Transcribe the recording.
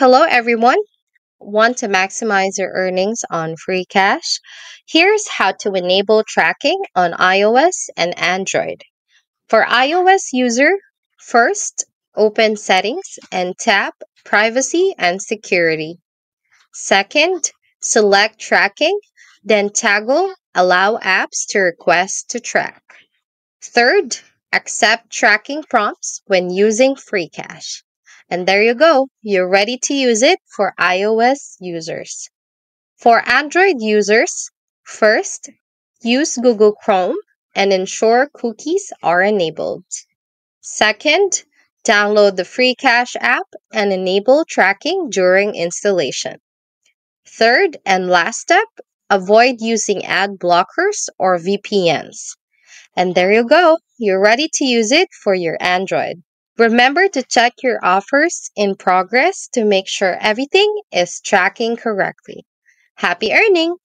Hello, everyone. Want to maximize your earnings on Freecash? Here's how to enable tracking on iOS and Android. For iOS user, first open settings and tap privacy and security. Second, select tracking, then toggle allow apps to request to track. Third, accept tracking prompts when using Freecash. And there you go. You're ready to use it for iOS users. For Android users, first, use Google Chrome and ensure cookies are enabled. Second, download the Free app and enable tracking during installation. Third and last step, avoid using ad blockers or VPNs. And there you go. You're ready to use it for your Android. Remember to check your offers in progress to make sure everything is tracking correctly. Happy earning!